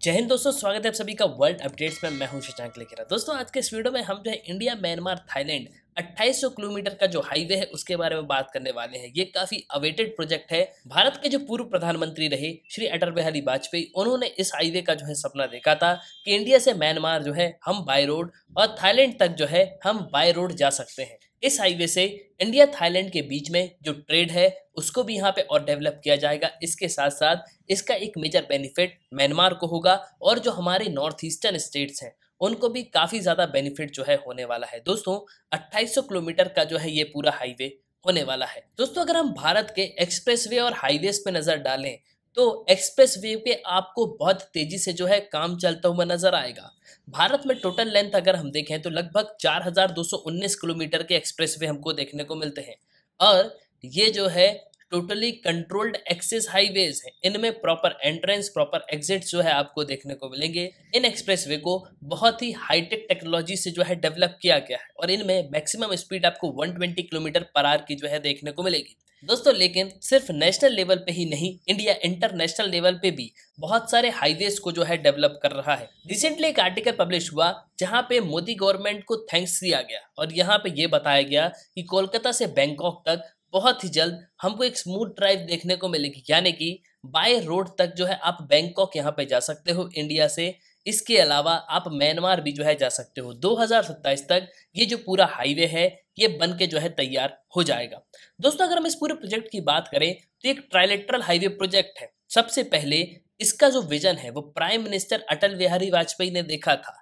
जय हिंद दोस्तों, स्वागत है आप सभी का वर्ल्ड अपडेट्स में। मैं हूँ शशांक लेकर दोस्तों, आज के इस वीडियो में हम जो है इंडिया म्यांमार थाईलैंड 2800 किलोमीटर का जो हाईवे है, उसके बारे में बात करने वाले हैं। ये काफ़ी अवेटेड प्रोजेक्ट है। भारत के जो पूर्व प्रधानमंत्री रहे, श्री अटल बिहारी वाजपेयी, उन्होंने इस हाईवे का जो है सपना देखा था कि इंडिया से म्यांमार जो है, हम बाय रोड और थाईलैंड तक जो है, हम बाय रोड जा सकते हैं। इस हाईवे से इंडिया थाईलैंड के बीच में जो ट्रेड है, उसको भी यहाँ पे और डेवलप किया जाएगा। इसके साथ साथ इसका एक मेजर बेनिफिट म्यांमार को होगा और जो हमारे नॉर्थ ईस्टर्न स्टेट्स हैं उनको भी काफ़ी ज़्यादा बेनिफिट जो है होने वाला है। दोस्तों 2800 किलोमीटर का जो है ये पूरा हाईवे होने वाला है। दोस्तों अगर हम भारत के एक्सप्रेसवे और हाईवेज पे नज़र डालें तो एक्सप्रेस वे पे आपको बहुत तेज़ी से जो है काम चलता हुआ नज़र आएगा। भारत में टोटल लेंथ अगर हम देखें तो लगभग 4,219 किलोमीटर के एक्सप्रेस वे हमको देखने को मिलते हैं। और ये जो है टोटली कंट्रोल्ड एक्सेस हाईवेज हैं। इनमें प्रॉपर एंट्रेंस प्रॉपर एग्जिट जो है आपको देखने को मिलेंगे। इन एक्सप्रेसवे को बहुत ही हाईटेक टेक्नोलॉजी से जो है डेवलप किया गया है। और इनमें मैक्सिमम स्पीड आपको 120 किलोमीटर पर आवर की जो है देखने को मिलेगी। दोस्तों, लेकिन सिर्फ़ नेशनल लेवल पे ही नहीं इंडिया इंटरनेशनल लेवल पे भी बहुत सारे हाईवेज को जो है डेवलप कर रहा है। रिसेंटली एक आर्टिकल पब्लिश हुआ, जहाँ पे मोदी गवर्नमेंट को थैंक्स दिया गया। और यहाँ पे ये बताया गया कि कोलकाता से बैंकॉक तक बहुत ही जल्द हमको एक स्मूथ ड्राइव देखने को मिलेगी। यानी कि बाय रोड तक जो है आप बैंकॉक यहाँ पे जा सकते हो इंडिया से। इसके अलावा आप म्यांमार भी जो है जा सकते हो। 2027 तक ये जो पूरा हाईवे है, ये बन के जो है तैयार हो जाएगा। दोस्तों, अगर हम इस पूरे प्रोजेक्ट की बात करें तो एक ट्राइलेट्रल हाईवे प्रोजेक्ट है। सबसे पहले इसका जो विजन है, वो प्राइम मिनिस्टर अटल बिहारी वाजपेयी ने देखा था।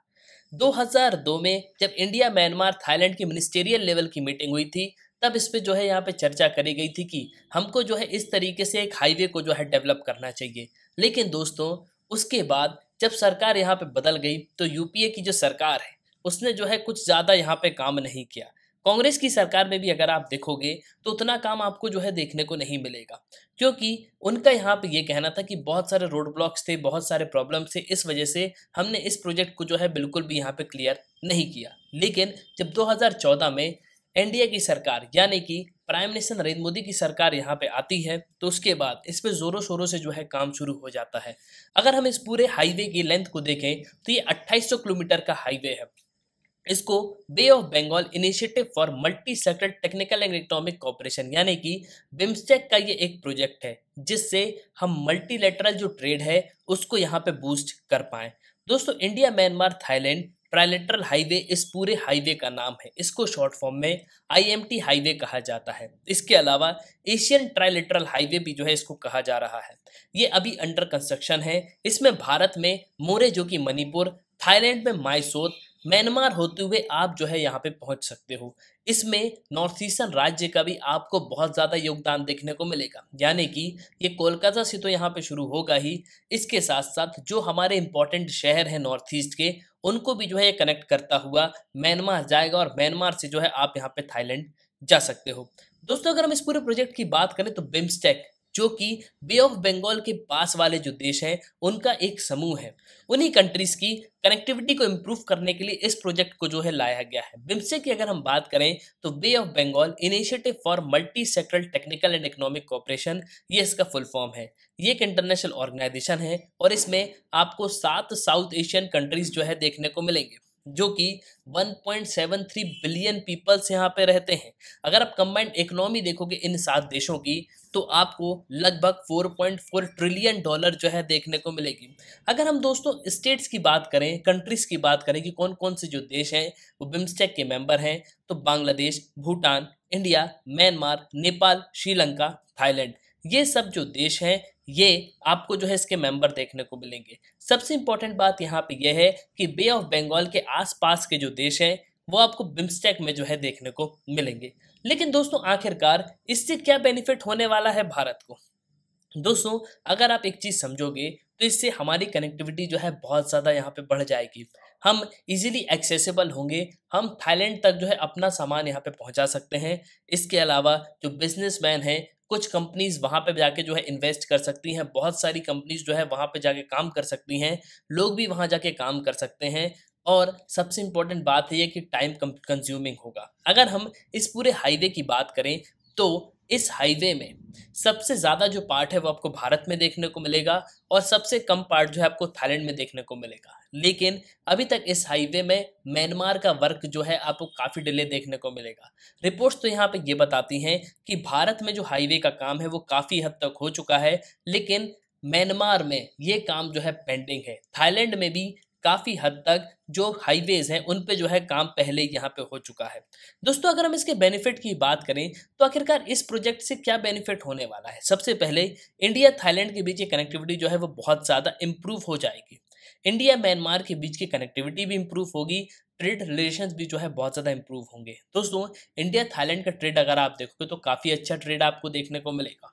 2002 में जब इंडिया म्यांमार थाईलैंड की मिनिस्टेरियल लेवल की मीटिंग हुई थी तब इस पे जो है यहाँ पे चर्चा करी गई थी कि हमको जो है इस तरीके से एक हाईवे को जो है डेवलप करना चाहिए। लेकिन दोस्तों, उसके बाद जब सरकार यहाँ पे बदल गई तो यूपीए की जो सरकार है, उसने जो है कुछ ज़्यादा यहाँ पे काम नहीं किया। कांग्रेस की सरकार में भी अगर आप देखोगे तो उतना काम आपको जो है देखने को नहीं मिलेगा। क्योंकि उनका यहाँ पे ये कहना था कि बहुत सारे रोड ब्लॉक्स थे, बहुत सारे प्रॉब्लम्स थे, इस वजह से हमने इस प्रोजेक्ट को जो है बिल्कुल भी यहाँ पे क्लियर नहीं किया। लेकिन जब 2014 में एनडीए की सरकार, यानी कि प्राइम मिनिस्टर नरेंद्र मोदी की सरकार यहाँ पे आती है तो उसके बाद इस पर जोरों शोरों से जो है काम शुरू हो जाता है। अगर हम इस पूरे हाईवे की लेंथ को देखें तो ये 2800 किलोमीटर का हाईवे है। इसको bay of Bengal initiative for multi sector technical and economic cooperation, यानी कि बिम्स्टेक का ये एक प्रोजेक्ट है, जिससे हम मल्टीलेटरल जो ट्रेड है, उसको यहाँ पे बूस्ट कर पाए। दोस्तों, India, Myanmar, Thailand trilateral highway इस पूरे हाईवे का नाम है। इसको शॉर्ट फॉर्म में आईएमटी हाईवे कहा जाता है। इसके अलावा एशियन ट्राइलेटरल हाईवे भी जो है इसको कहा जा रहा है। ये अभी अंडर कंस्ट्रक्शन है। इसमें भारत में मोरे जो कि मणिपुर, थाईलैंड में माइसोर म्यांमार होते हुए आप जो है यहाँ पे पहुँच सकते हो। इसमें नॉर्थ ईस्टर्न राज्य का भी आपको बहुत ज़्यादा योगदान देखने को मिलेगा। यानी कि ये कोलकाता से तो यहाँ पे शुरू होगा ही। इसके साथ साथ जो हमारे इंपॉर्टेंट शहर हैं नॉर्थ ईस्ट के उनको भी जो है कनेक्ट करता हुआ म्यांमार जाएगा और म्यांमार से जो है आप यहाँ पे थाईलैंड जा सकते हो। दोस्तों, अगर हम इस पूरे प्रोजेक्ट की बात करें तो बिम्स्टेक जो कि बे ऑफ़ बंगाल के पास वाले जो देश हैं, उनका एक समूह है। उन्हीं कंट्रीज़ की कनेक्टिविटी को इम्प्रूव करने के लिए इस प्रोजेक्ट को जो है लाया गया है। बिम्से की अगर हम बात करें तो bay of Bengal initiative for multi sectoral technical and economic cooperation ये इसका फुल फॉर्म है। ये एक इंटरनेशनल ऑर्गेनाइजेशन है और इसमें आपको सात साउथ एशियन कंट्रीज़ जो है देखने को मिलेंगे। जो कि 1.73 बिलियन पीपल्स यहाँ पे रहते हैं। अगर आप कंबाइंड इकोनॉमी देखोगे इन सात देशों की तो आपको लगभग 4.4 ट्रिलियन डॉलर जो है देखने को मिलेगी। अगर हम दोस्तों स्टेट्स की बात करें कंट्रीज़ की बात करें कि कौन कौन से जो देश हैं, वो बिम्स्टेक के मेंबर हैं तो Bangladesh Bhutan India Myanmar Nepal Sri Lanka Thailand ये सब जो देश हैं ये आपको जो है इसके मेंबर देखने को मिलेंगे। सबसे इंपॉर्टेंट बात यहाँ पे यह है कि बे ऑफ़ बंगाल के आसपास के जो देश हैं, वो आपको बिम्स्टेक में जो है देखने को मिलेंगे। लेकिन दोस्तों, आखिरकार इससे क्या बेनिफिट होने वाला है भारत को? दोस्तों, अगर आप एक चीज़ समझोगे तो इससे हमारी कनेक्टिविटी जो है बहुत ज़्यादा यहाँ पे बढ़ जाएगी। हम इजीली एक्सेसिबल होंगे, हम थाईलैंड तक जो है अपना सामान यहाँ पे पहुँचा सकते हैं। इसके अलावा जो बिजनेसमैन हैं कुछ कंपनीज़ वहाँ पे जाके जो है इन्वेस्ट कर सकती हैं, बहुत सारी कंपनीज़ जो है वहाँ पे जाके काम कर सकती हैं, लोग भी वहाँ जाके काम कर सकते हैं और सबसे इम्पोर्टेंट बात है ये कि टाइम कंज्यूमिंग होगा। अगर हम इस पूरे हाईवे की बात करें तो इस हाईवे में सबसे ज़्यादा जो पार्ट है वो आपको भारत में देखने को मिलेगा और सबसे कम पार्ट जो है आपको थाईलैंड में देखने को मिलेगा। लेकिन अभी तक इस हाईवे में म्यांमार का वर्क जो है आपको काफ़ी डिले देखने को मिलेगा। रिपोर्ट्स तो यहाँ पे ये बताती हैं कि भारत में जो हाईवे का काम है वो काफ़ी हद तक हो चुका है, लेकिन म्यांमार में ये काम जो है पेंडिंग है। थाईलैंड में भी काफ़ी हद तक जो हाईवेज हैं, उन पे जो है काम पहले यहाँ पे हो चुका है। दोस्तों, अगर हम इसके बेनिफिट की बात करें तो आखिरकार इस प्रोजेक्ट से क्या बेनिफिट होने वाला है? सबसे पहले इंडिया थाईलैंड के बीच ये कनेक्टिविटी जो है वो बहुत ज़्यादा इम्प्रूव हो जाएगी। इंडिया म्यांमार के बीच की कनेक्टिविटी भी इम्प्रूव होगी ट्रेड रिलेशंस भी जो है बहुत ज़्यादा इंप्रूव होंगे। दोस्तों इंडिया थाईलैंड का ट्रेड अगर आप देखोगे तो काफ़ी अच्छा ट्रेड आपको देखने को मिलेगा।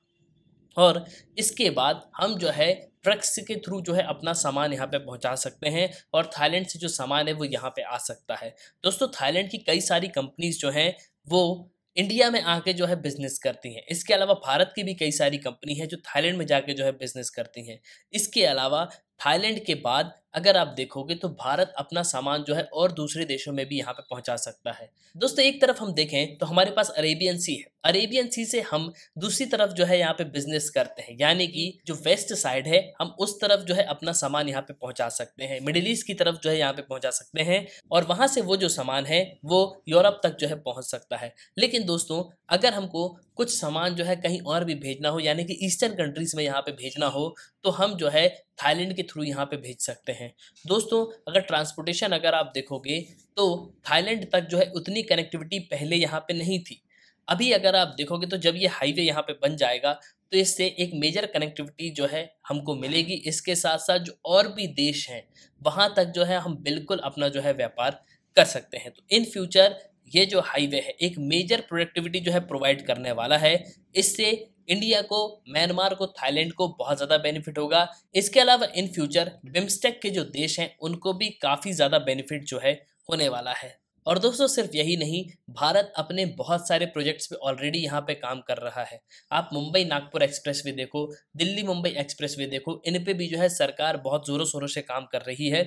और इसके बाद हम जो है ट्रक्स के थ्रू जो है अपना सामान यहाँ पे पहुँचा सकते हैं और थाईलैंड से जो सामान है वो यहाँ पे आ सकता है। दोस्तों थाईलैंड की कई सारी कंपनीज़ जो हैं, वो इंडिया में आके जो है बिज़नेस करती हैं। इसके अलावा भारत की भी कई सारी कंपनी है जो थाईलैंड में जाके जो है बिज़नेस करती हैं। इसके अलावा थाईलैंड के बाद अगर आप देखोगे तो भारत अपना सामान जो है और दूसरे देशों में भी यहाँ पे पहुँचा सकता है। दोस्तों, एक तरफ़ हम देखें तो हमारे पास अरेबियन सी है। अरेबियन सी से हम दूसरी तरफ़ जो है यहाँ पे बिज़नेस करते हैं। यानी कि जो वेस्ट साइड है, हम उस तरफ़ जो है अपना सामान यहाँ पे पहुँचा सकते हैं। मिडिल ईस्ट की तरफ़ जो है यहाँ पे पहुँचा सकते हैं और वहाँ से वो जो सामान है, वो यूरोप तक जो है पहुँच सकता है। लेकिन दोस्तों, अगर हमको कुछ सामान जो है कहीं और भी भेजना हो, यानी कि ईस्टर्न कंट्रीज़ में यहाँ पे भेजना हो तो हम जो है थाईलैंड के थ्रू यहाँ पे भेज सकते हैं। दोस्तों, अगर ट्रांसपोर्टेशन अगर आप देखोगे तो थाईलैंड तक जो है उतनी कनेक्टिविटी पहले यहाँ पे नहीं थी। अभी अगर आप देखोगे तो जब ये हाईवे यहाँ पे बन जाएगा तो इससे एक मेजर कनेक्टिविटी जो है हमको मिलेगी। इसके साथ साथ जो और भी देश हैं, वहाँ तक जो है हम बिल्कुल अपना जो है व्यापार कर सकते हैं। तो इन फ्यूचर ये जो हाईवे है, एक मेजर प्रोडक्टिविटी जो है प्रोवाइड करने वाला है। इससे इंडिया को म्यांमार को थाईलैंड को बहुत ज़्यादा बेनिफिट होगा। इसके अलावा इन फ्यूचर बिम्स्टेक के जो देश हैं, उनको भी काफ़ी ज़्यादा बेनिफिट जो है होने वाला है। और दोस्तों, सिर्फ़ यही नहीं, भारत अपने बहुत सारे प्रोजेक्ट्स पे ऑलरेडी यहाँ पे काम कर रहा है। आप मुंबई नागपुर एक्सप्रेस वे देखो, दिल्ली मुंबई एक्सप्रेस वे देखो, इन पे भी जो है सरकार बहुत ज़ोरों शोरों से काम कर रही है।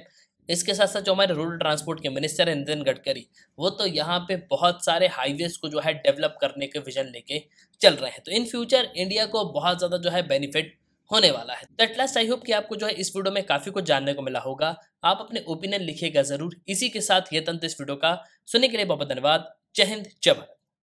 इसके साथ साथ जो हमारे रूरल ट्रांसपोर्ट के मिनिस्टर हैं नितिन गडकरी, वो तो यहाँ पे बहुत सारे हाईवेज को जो है डेवलप करने के विजन लेके चल रहे हैं। तो इन फ्यूचर इंडिया को बहुत ज़्यादा जो है बेनिफिट होने वाला है। दैट लास्ट आई होप कि आपको जो है इस वीडियो में काफ़ी कुछ जानने को मिला होगा। आप अपने ओपिनियन लिखिएगा ज़रूर। इसी के साथ ये तंत्र इस वीडियो का सुनने के लिए बहुत धन्यवाद। जय हिंद, जय भारत।